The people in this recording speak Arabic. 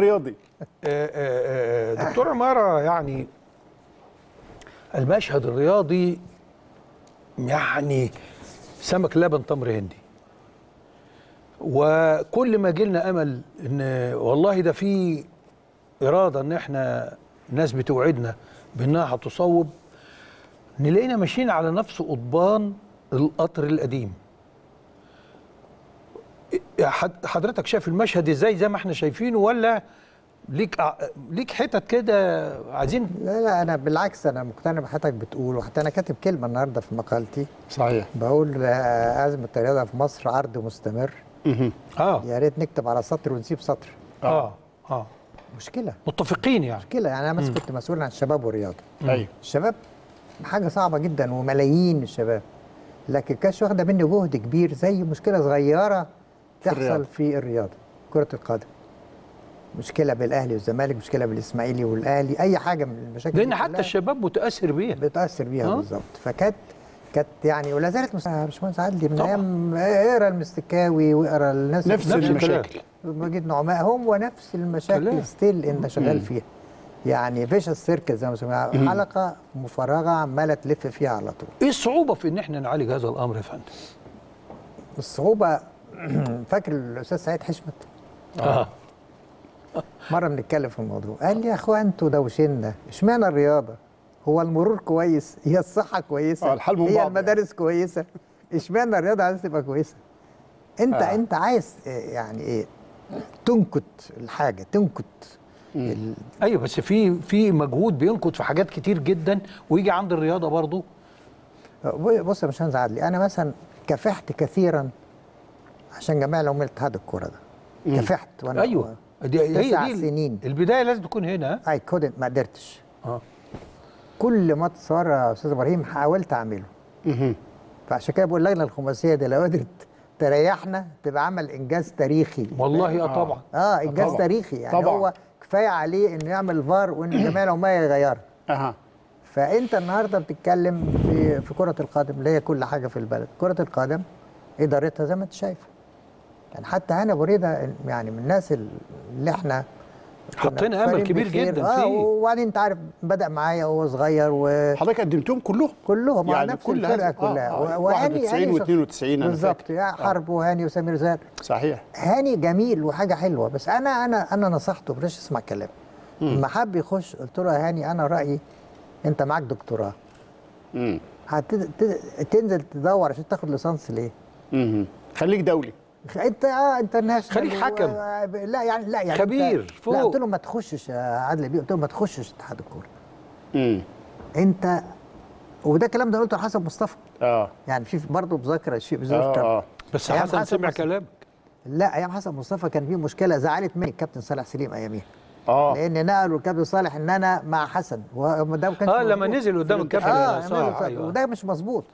رياضي. آه، آه، آه، دكتور عمارة يعني المشهد الرياضي يعني سمك لبن تمر هندي. وكل ما جيلنا أمل إن والله ده في إرادة إن إحنا الناس بتوعدنا بإنها هتصوب نلاقينا ماشيين على نفس قضبان القطر القديم. حضرتك شايف المشهد إزاي زي ما إحنا شايفينه ولا ليك ع- ليك حتت كده عايزين؟ لا لا أنا بالعكس أنا مقتنع بحضرتك بتقول وحتى أنا كاتب كلمة النهارده في مقالتي. صحيح. بقول آه، أزمة الرياضة في مصر عرض مستمر. آه. يا ريت نكتب على سطر ونسيب سطر. آه. آه. مشكلة. متفقين يعني. مشكلة. يعني أنا بس كنت مسؤول عن الشباب والرياضة. أيوه. الشباب حاجة صعبة جدا وملايين الشباب. لكن كانش واخدة مني جهد كبير زي مشكلة صغيرة تحصل الرياضة. في الرياضة كرة القدم. مشكلة بالأهلي والزمالك مشكلة بالإسماعيلي والأهلي أي حاجة من المشاكل لأن حتى الشباب متأثر بيها. بتأثر بيها آه. بالظبط. فكانت كانت يعني ولا زالت يا باشمهندس عدلي من. أيام اقرا المستكاوي واقرا الناس نفس نفس المشاكل. مجيد نعماء هو نفس المشاكل. ستيل انت شغال فيها. يعني فيش السيركل زي ما بيسموها حلقة مفرغة عمالة تلف فيها على طول. إيه الصعوبة في إن إحنا نعالج هذا الأمر يا فندم؟ الصعوبة فاكر الأستاذ سعيد حشمت؟ آه. مرة بنتكلم في الموضوع. قال لي يا أخوان أنتوا دوشنا اشمعنى الرياضة؟ هو المرور كويس؟ هي الصحة كويسة؟ آه، الحال هي بعض المدارس كويسة؟ اشمعنى الرياضة عايز تبقى كويسة؟ انت آه. آه. انت عايز آه، يعني إيه تنكت الحاجة تنكت ال- أيوه بس في في مجهود بينقض في حاجات كتير جدا ويجي عند الرياضة برضو. بص يا باشمهندس عدلي أنا مثلا كافحت كثيرا عشان جميع العمال اتحاد الكورة ده. كافحت وأنا أيوه. دي هي تسع دي سنين. البداية لازم تكون هنا. اي كودنت ما قدرتش. آه. كل ما اتصار يا أستاذ إبراهيم حاولت أعمله. فعشان كده بقول اللجنه الخماسية دي لو قدرت تريحنا تبقى عمل إنجاز تاريخي. والله آه طبعا. آه إنجاز طبعا. تاريخي. يعني طبعا. هو كفاية عليه إنه يعمل فار وإن جميع العمال يغيرها. أها. فأنت النهارده بتتكلم في في كرة القدم اللي هي كل حاجة في البلد. كرة القدم إدارتها زي ما أنت شايف يعني حتى هنا بريده يعني من الناس اللي إحنا حطينا أمل كبير. جدا آه فيه وبعدين أنت عارف بدأ معايا وهو صغير و حضرتك قدمتهم كلهم؟ كلهم مع يعني نفس كل الفرقة هذا- كلها. آه، آه، وهاني 91 هاني شخص- و92 أنا بالظبط. يا حرب وهاني وسمير زاد صحيح. هاني جميل وحاجة حلوة بس أنا أنا أنا نصحته بلاش اسمع كلام لما حب يخش قلت له يا هاني أنا رأيي أنت معاك دكتوراه. امم هتنزل تدور عشان تاخد ليسانس ليه؟ امم خليك دولي. انت آه انترناشونال خليك حكم. و- لا يعني لا يعني خبير، انت- فوق. لا قلت له ما تخشش يا عادل بيه قلت له ما تخشش اتحاد الكورة. امم انت وده الكلام ده قلته لحسن مصطفى. آه. يعني في برضه مذاكرة شيء آه بذكر آه. بس حسن حسن سمع مصطفى. كلامك. لا أيام حسن مصطفى كان في مشكلة زعلت مني الكابتن صالح سليم اياميها آه. لأن نقلوا الكابتن صالح إن أنا مع حسن وده ما كانش آه لما. نزل قدام الكابتن آه صالح أيوه. وده مش مظبوط.